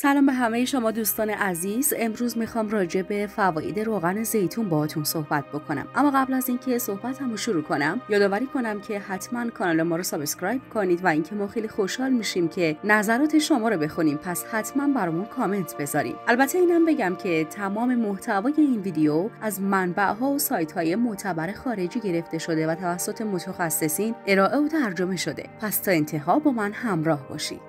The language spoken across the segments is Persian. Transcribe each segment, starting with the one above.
سلام به همه شما دوستان عزیز. امروز می‌خوام راجع به فواید روغن زیتون باهاتون صحبت بکنم. اما قبل از اینکه صحبتمو شروع کنم یادآوری کنم که حتما کانال ما رو subscribe کنید و اینکه ما خیلی خوشحال میشیم که نظرات شما رو بخونیم. پس حتما برامون کامنت بذارید البته اینم بگم که تمام محتوای این ویدیو از منبع ها و سایت های معتبر خارجی گرفته شده و توسط متخصصین ارائه و ترجمه شده. پس تا انتها با من همراه باشید.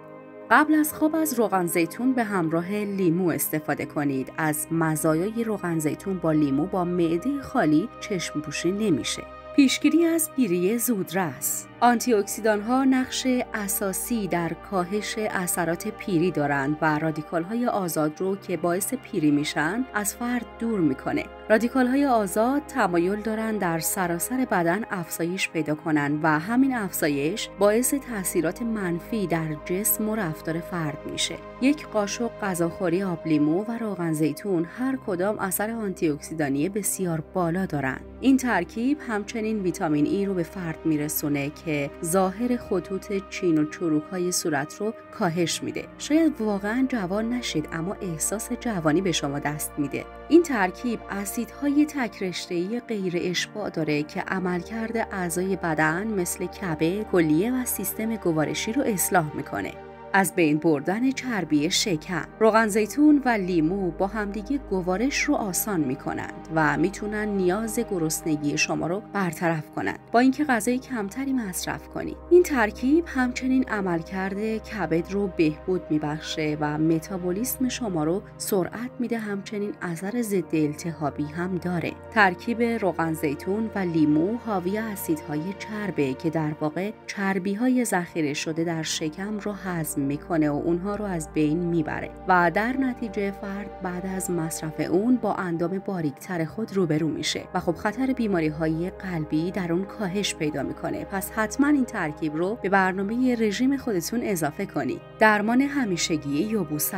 قبل از خواب از روغن زیتون به همراه لیمو استفاده کنید. از مزایای روغن زیتون با لیمو با معده خالی چشم پوشی نمیشه. پیشگیری از پیری زودرس آنتی ها نقش اساسی در کاهش اثرات پیری دارند و رادیکال های آزاد رو که باعث پیری میشن از فرد دور می‌کنه. رادیکال های آزاد تمایل دارند در سراسر بدن افزایش پیدا کنند و همین افزایش باعث تاثیرات منفی در جسم و رفتار فرد میشه. یک قاشق غذاخوری آب لیمو و روغن زیتون هر کدام اثر آنتی اکسیدانی بسیار بالا دارند. این ترکیب همچنین ویتامین ای رو به فرد میرسونه که ظاهر خطوط چین و چروک های صورت رو کاهش میده. شاید واقعا جوان نشید اما احساس جوانی به شما دست میده. این ترکیب اسیدهای تکرشته‌ای غیر اشباع داره که عملکرد اعضای بدن مثل کبد، کلیه و سیستم گوارشی رو اصلاح می‌کنه. از بین بردن چربی شکم روغن زیتون و لیمو با همدیگه گوارش رو آسان می کنند و می‌تونن نیاز گرسنگی شما رو برطرف کنند. با اینکه غذای کمتری مصرف کنید این ترکیب همچنین عملکرد کبد رو بهبود میبخشه و متابولیسم شما رو سرعت میده. همچنین اثر ضد التهابی هم داره. ترکیب روغن زیتون و لیمو حاوی اسیدهای چربه که در واقع چربی های ذخیره شده در شکم رو هضم می‌کنه و اونها رو از بین می‌بره. و در نتیجه فرد بعد از مصرف اون با اندام باریکتر خود روبرو میشه. و خب خطر بیماری های قلبی در اون کاهش پیدا می‌کنه. پس حتما این ترکیب رو به برنامه رژیم خودتون اضافه کنید درمان همیشگی یبوست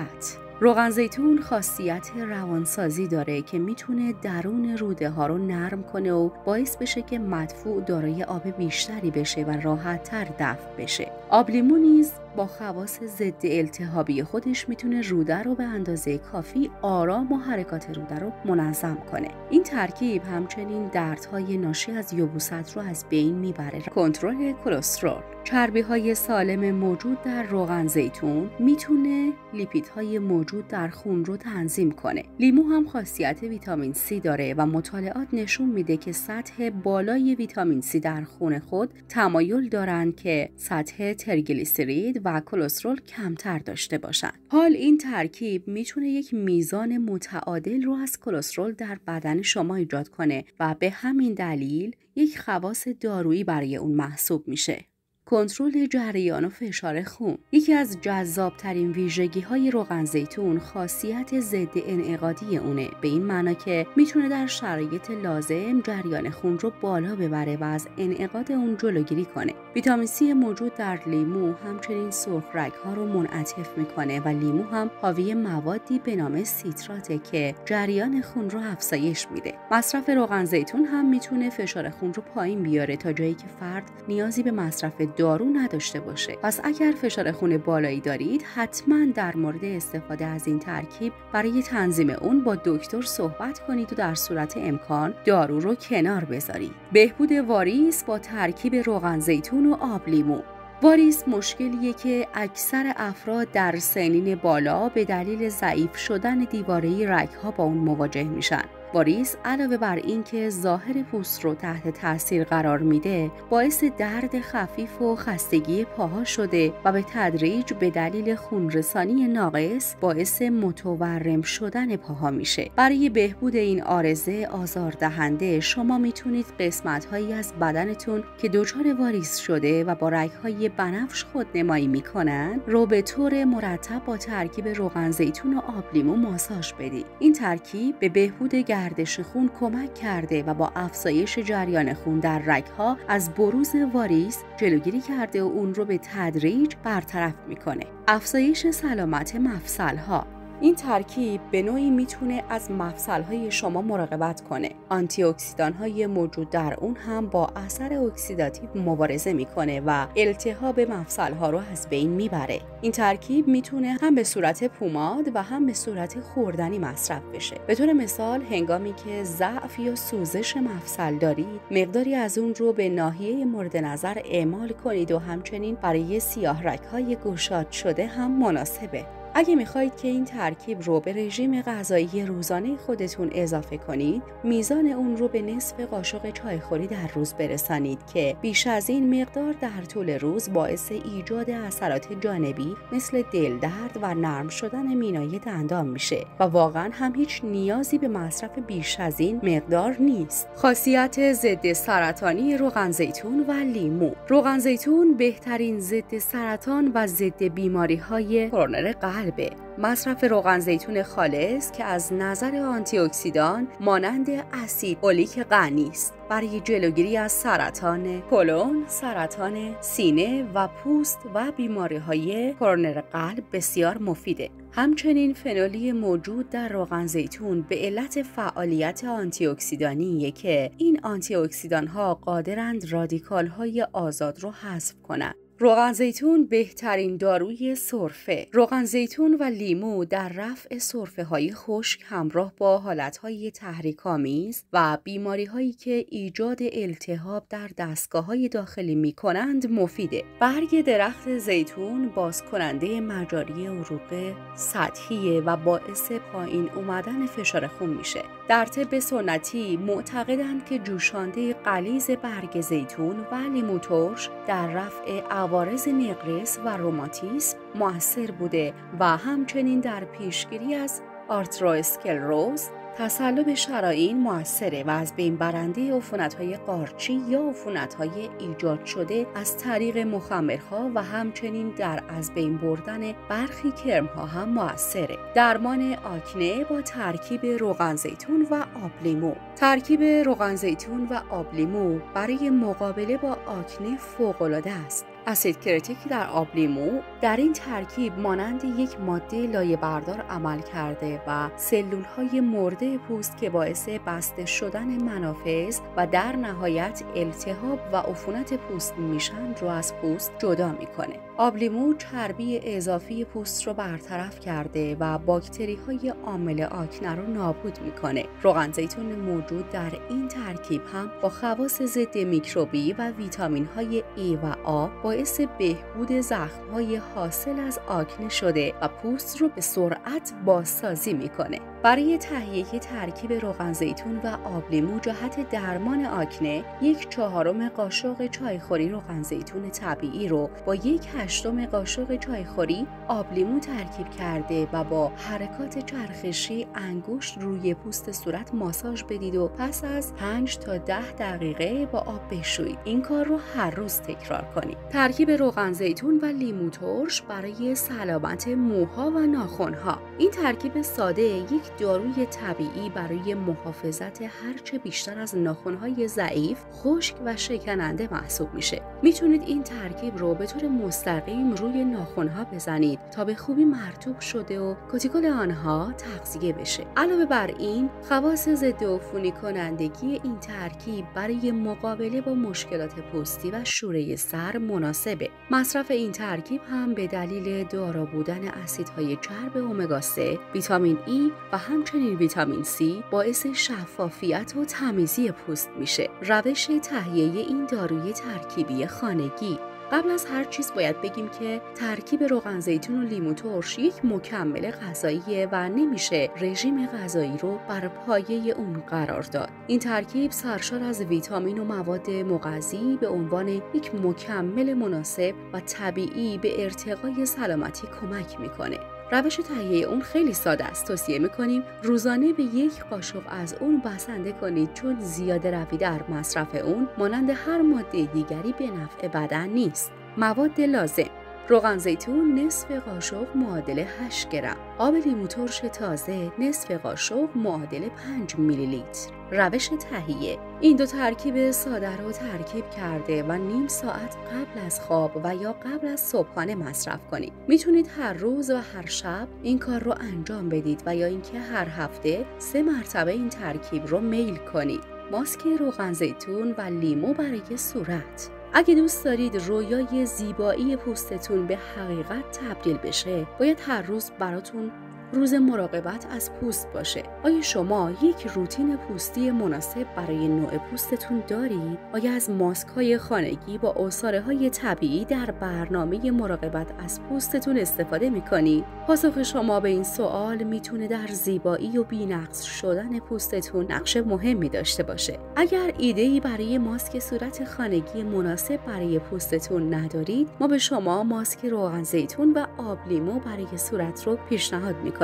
روغن زیتون خاصیت روانسازی داره که می‌تونه درون روده ها رو نرم کنه و باعث بشه که مدفوع دارای آب بیشتری بشه و راحت تر دفع بشه. آب لیمو نیز با خواص ضد التهابی خودش می‌تونه روده رو به اندازه کافی آرام و حرکات روده رو منظم کنه. این ترکیب همچنین دردهای ناشی از یبوست رو از بین می‌بره. کنترل کلسترول. چربی های سالم موجود در روغن زیتون می‌تونه لیپیدهای موجود در خون رو تنظیم کنه. لیمو هم خاصیت ویتامین C داره و مطالعات نشون میده که سطح بالای ویتامین C در خون خود تمایل دارند که سطح ترگلیسیرید و کلسترول کمتر داشته باشند. حال این ترکیب می‌تونه یک میزان متعادل رو از کلسترول در بدن شما ایجاد کنه و به همین دلیل یک خواص دارویی برای اون محسوب میشه. کنترل جریان و فشار خون. یکی از جذابترین ویژگی های روغن زیتون خاصیت ضد انعقادی اونه. به این معنا که می‌تونه در شرایط لازم جریان خون رو بالا ببره و از انعقاد اون جلوگیری کنه. ویتامین C موجود در لیمو همچنین سرخ رگ ها رو منعطف می‌کنه و لیمو هم حاوی موادی به نام سیتراته که جریان خون رو افزایش میده. مصرف روغن زیتون هم می‌تونه فشار خون رو پایین بیاره تا جایی که فرد نیازی به مصرف دارو نداشته باشه. پس اگر فشار خون بالایی دارید حتما در مورد استفاده از این ترکیب برای تنظیم اون با دکتر صحبت کنید و در صورت امکان دارو رو کنار بذارید. بهبود واریس با ترکیب روغن زیتون و آب لیمو. واریس مشکلیه که اکثر افراد در سنین بالا به دلیل ضعیف شدن دیواره رگها با اون مواجه میشن. واریس علاوه بر اینکه ظاهر پوست رو تحت تاثیر قرار میده باعث درد خفیف و خستگی پاها شده و به تدریج به دلیل خونرسانی ناقص باعث متورم شدن پاها میشه. برای بهبود این آرزه آزاردهنده شما می‌تونید قسمت هایی از بدنتون که دچار واریس شده و با رگ های بنفش خود نمایی می‌کنن رو به طور مرتب با ترکیب روغن زیتون و آب لیمو ماساژ بدید. این ترکیب به بهبود گردش خون کمک کرده و با افزایش جریان خون در رگها از بروز واریس جلوگیری کرده و اون رو به تدریج برطرف می‌کنه. افزایش سلامت مفصل ها این ترکیب به نوعی می‌تونه از مفصلهای شما مراقبت کنه. آنتی های موجود در اون هم با اثر اکسیداتیو مبارزه می‌کنه و التهاب مفصل ها رو از بین می‌بره. این ترکیب می‌تونه هم به صورت پوماد و هم به صورت خوردنی مصرف بشه. به طور مثال هنگامی که ضعف یا سوزش مفصل دارید مقداری از اون رو به ناحیه مورد نظر اعمال کنید و همچنین برای سیاه های گشاد شده هم مناسبه. اگه می‌خواهید که این ترکیب رو به رژیم غذایی روزانه خودتون اضافه کنید میزان اون رو به نصف قاشق چایخوری در روز برسانید که بیش از این مقدار در طول روز باعث ایجاد اثرات جانبی مثل دل درد و نرم شدن مینای دندان میشه و واقعا هم هیچ نیازی به مصرف بیش از این مقدار نیست. خاصیت ضد سرطانی روغن زیتون و لیمو. روغن زیتون بهترین ضد سرطان و ضد بیماری های کرونر قلب قلبه مصرف روغن زیتون خالص که از نظر آنتی اکسیدان مانند اسید اولیک غنی است برای جلوگیری از سرطان کلون، سرطان سینه و پوست و بیماری های کرونر قلب بسیار مفیده. همچنین فنولی موجود در روغن زیتون به علت فعالیت آنتی اکسیدانیه که این آنتی اکسیدان ها قادرند رادیکال های آزاد رو حذف کنند. روغن زیتون بهترین داروی سرفه. روغن زیتون و لیمو در رفع سرفه های خشک همراه با حالت های تحریک آمیز و بیماری هایی که ایجاد التهاب در دستگاه های داخلی می کنند مفیده. برگ درخت زیتون باز کننده مجاری عروق سطحیه و باعث پایین اومدن فشار خون میشه. در طب سنتی معتقدند که جوشانده قلیز برگ زیتون و لیمو ترش در رفع عوارض نقرس و روماتیسم موثر بوده و همچنین در پیشگیری از آرتروسکلروز تسلب شرایین موثره و از بین برنده های قارچی یا های ایجاد شده از طریق مخمرها و همچنین در از بین بردن برخی کرمها هم موثره. درمان آکنه با ترکیب روغن زیتون و آب لیمو. ترکیب روغن زیتون و آب لیمو برای مقابله با آکنه فوق‌العاده است. اسید کرتیک در آب لیمو در این ترکیب مانند یک ماده لایه بردار عمل کرده و سلول های مرده پوست که باعث بسته شدن منافذ و در نهایت التهاب و عفونت پوست میشن رو از پوست جدا می‌کنه. آب لیمو چربی اضافی پوست رو برطرف کرده و باکتری های عامل آکنه رو نابود می‌کنه. روغن زیتون موجود در این ترکیب هم با خواص ضد میکروبی و ویتامین های ای و آ باعث بهبود زخم های حاصل از آکنه شده و پوست رو به سرعت بازسازی می‌کنه. برای تهیه ترکیب روغن زیتون و آب لیمو جهت درمان آکنه یک چهارم قاشق چایخوری روغن زیتون طبیعی رو با یک هشتم قاشق چایخوری آب لیمو ترکیب کرده و با حرکات چرخشی انگشت روی پوست صورت ماساژ بدید و پس از 5 تا 10 دقیقه با آب بشویید. این کار رو هر روز تکرار کنید. ترکیب روغن زیتون و لیمو ترش برای سلامت موها و ناخنها این ترکیب ساده یک داروی طبیعی برای محافظت هرچه بیشتر از ناخنهای ضعیف، خشک و شکننده محسوب میشه. می‌تونید این ترکیب رو به طور مستقیم روی ناخنها بزنید تا به خوبی مرتوب شده و کوتیکل آنها تغذیه بشه. علاوه بر این، خواص ضد عفونی کنندگی این ترکیب برای مقابله با مشکلات پوستی و شوره سر مناسبه. مصرف این ترکیب هم به دلیل دارا بودن اسیدهای چرب امگا 3، ویتامین ای و همچنین ویتامین C باعث شفافیت و تمیزی پوست میشه. روش تهیه این داروی ترکیبی خانگی قبل از هر چیز باید بگیم که ترکیب روغن زیتون و لیمو ترش یک مکمل غذاییه و نمیشه رژیم غذایی رو بر پایه اون قرار داد. این ترکیب سرشار از ویتامین و مواد مغذی به عنوان یک مکمل مناسب و طبیعی به ارتقای سلامتی کمک می‌کنه. روش تهیه اون خیلی ساده است. توصیه می‌کنیم روزانه به یک قاشق از اون بسنده کنید چون زیاده روی در مصرف اون مانند هر ماده دیگری به نفع بدن نیست. مواد لازم روغن زیتون نصف قاشق معادل 8 گرم. آب لیمو ترش تازه نصف قاشق معادل 5 میلی لیتر روش تهیه این دو ترکیب ساده رو ترکیب کرده و نیم ساعت قبل از خواب و یا قبل از صبحانه مصرف کنید. می‌تونید هر روز و هر شب این کار رو انجام بدید و یا اینکه هر هفته سه مرتبه این ترکیب رو میل کنید. ماسک روغن زیتون و لیمو برای صورت اگه دوست دارید رویای زیبایی پوستتون به حقیقت تبدیل بشه باید هر روز براتون روز مراقبت از پوست باشه. آیا شما یک روتین پوستی مناسب برای نوع پوستتون دارید؟ آیا از ماسک های خانگی با اصاره های طبیعی در برنامه مراقبت از پوستتون استفاده می‌کنید؟ پاسخ شما به این سوال می‌تونه در زیبایی و بینقص شدن پوستتون نقش مهمی داشته باشه. اگر ایده ای برای ماسک صورت خانگی مناسب برای پوستتون ندارید ما به شما ماسک روغن زیتون و آب لیمو برای صورت رو پیشنهاد می‌کنیم.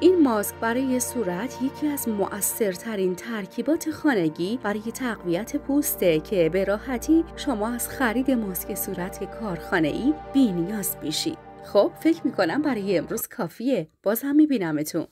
این ماسک برای صورت یکی از مؤثرترین ترکیبات خانگی برای تقویت پوسته که به راحتی شما از خرید ماسک صورت کارخانه ای بی نیاز بیشید. خب فکر می‌کنم برای امروز کافیه. باز هم میبینمتون.